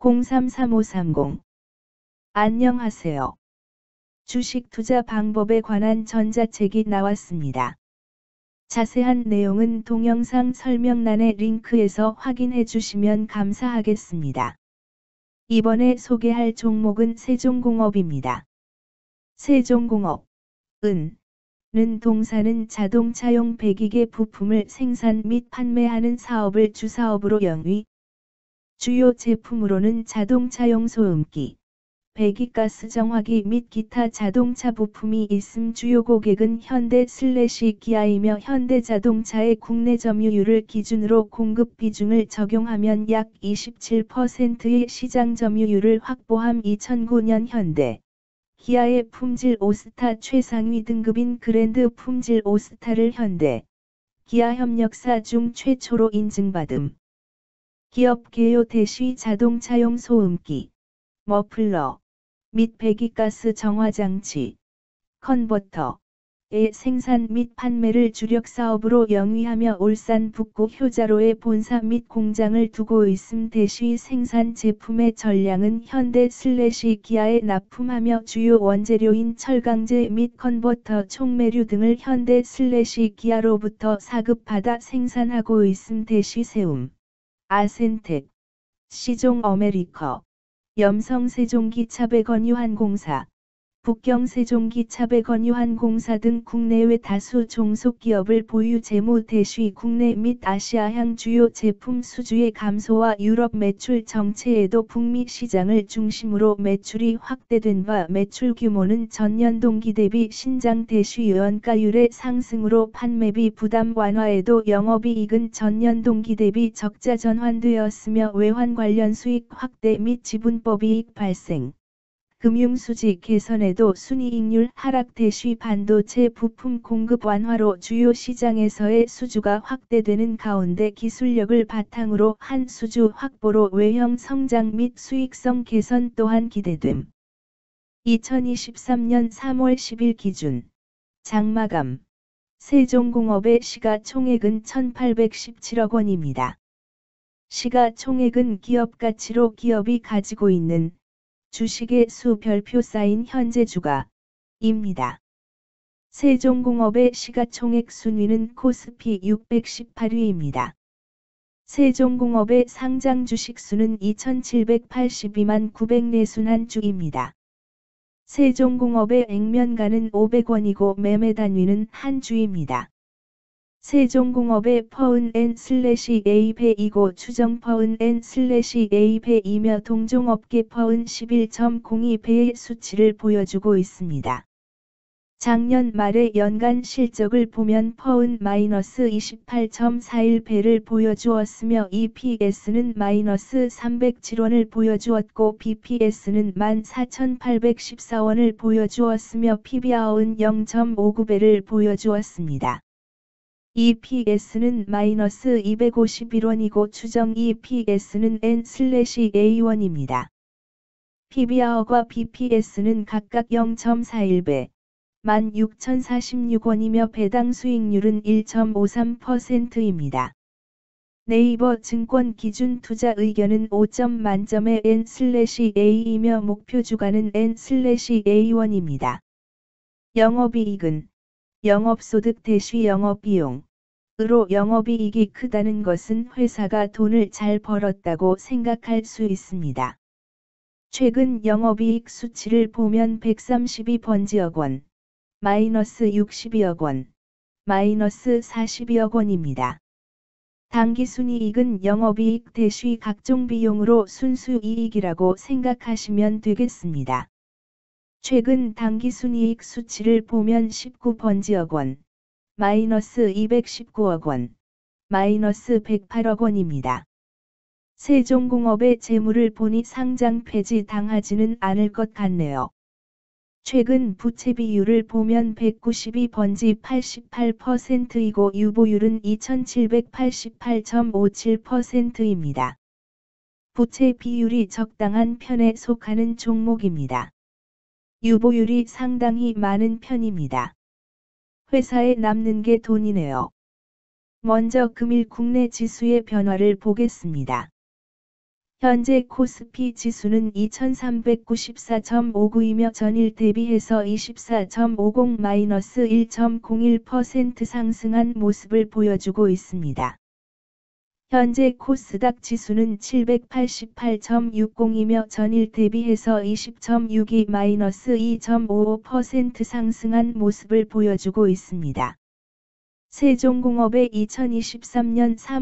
033530 안녕하세요. 주식 투자 방법에 관한 전자책이 나왔습니다. 자세한 내용은 동영상 설명란의 링크에서 확인해 주시면 감사하겠습니다. 이번에 소개할 종목은 세종공업입니다. 세종공업, 은, 는 동사는 자동차용 배기계 부품을 생산 및 판매하는 사업을 주사업으로 영위. 주요 제품으로는 자동차용 소음기, 배기가스 정화기 및 기타 자동차 부품이 있음 주요 고객은 현대 슬래시 기아이며 현대자동차의 국내 점유율을 기준으로 공급 비중을 적용하면 약 27%의 시장 점유율을 확보함 2009년 현대 기아의 품질 오스타 최상위 등급인 그랜드 품질 오스타를 현대 기아 협력사 중 최초로 인증받음. 기업 개요 대시 자동차용 소음기, 머플러, 및 배기가스 정화장치, 컨버터, 의 생산 및 판매를 주력 사업으로 영위하며 울산 북구 효자로에 본사 및 공장을 두고 있음 대시 생산 제품의 전량은 현대 슬래시 기아에 납품하며 주요 원재료인 철강재 및 컨버터 총매류 등을 현대 슬래시 기아로부터 사급받아 생산하고 있음 대시 세움, 아센텍, 시종 어메리커, 염성 세종기차배건유한공사, 북경 세종기차배건유한 공사 등 국내외 다수 종속기업을 보유 재무 대쉬 국내 및 아시아향 주요 제품 수주의 감소와 유럽 매출 정체에도 북미 시장을 중심으로 매출이 확대된 바 매출 규모는 전년 동기 대비 신장 대쉬 연가율의 상승으로 판매비 부담 완화에도 영업이익은 전년 동기 대비 적자 전환되었으며 외환 관련 수익 확대 및 지분법이익 발생. 금융수지 개선에도 순이익률 하락 대쉬 반도체 부품 공급 완화로 주요 시장에서의 수주가 확대되는 가운데 기술력을 바탕으로 한 수주 확보로 외형 성장 및 수익성 개선 또한 기대됨. 2023년 3월 10일 기준 장마감 세종공업의 시가총액은 1817억 원입니다. 시가총액은 기업 가치로 기업이 가지고 있는 주식의 수 별표 쌓인 현재 주가입니다. 세종공업의 시가총액 순위는 코스피 618위입니다. 세종공업의 상장 주식수는 2782만 900내순한 주입니다. 세종공업의 액면가는 500원이고 매매 단위는 한 주입니다. 세종공업의 PER은 n 슬래시 a배이고 추정 PER은 n 슬래시 a배이며 동종업계 PER은 11.02배의 수치를 보여주고 있습니다. 작년 말의 연간 실적을 보면 PER은 마이너스 28.41배를 보여주었으며 EPS는 마이너스 307원을 보여주었고 BPS는 14,814원을 보여주었으며 PBR은 0.59배를 보여주었습니다. EPS는 마이너스 251원이고 추정 EPS는 N/A1입니다. PBR과 BPS는 각각 0.41배, 16,046원이며 배당 수익률은 1.53%입니다. 네이버 증권 기준 투자 의견은 5점 만점의 N/A이며 목표 주가는 N/A1입니다. 영업이익은 영업소득 대시 영업비용 으로 영업이익이 크다는 것은 회사가 돈을 잘 벌었다고 생각할 수 있습니다. 최근 영업이익 수치를 보면 132번 지억 원, 마이너스 62억 원, 마이너스 42억 원입니다. 당기순이익은 영업이익 대시 각종 비용으로 순수이익이라고 생각하시면 되겠습니다. 최근 당기순이익 수치를 보면 19번 지억 원, 마이너스 219억 원, 마이너스 108억 원입니다. 세종공업의 재물을 보니 상장 폐지 당하지는 않을 것 같네요. 최근 부채 비율을 보면 192번지 88%이고 유보율은 2788.57%입니다. 부채 비율이 적당한 편에 속하는 종목입니다. 유보율이 상당히 많은 편입니다. 회사에 남는 게 돈이네요. 먼저 금일 국내 지수의 변화를 보겠습니다. 현재 코스피 지수는 2394.59이며 전일 대비해서 24.50-1.01% 상승한 모습을 보여주고 있습니다. 현재 코스닥 지수는 788.60이며 전일 대비해서 20.62-2.55% 상승한 모습을 보여주고 있습니다. 세종공업의 2023년 3월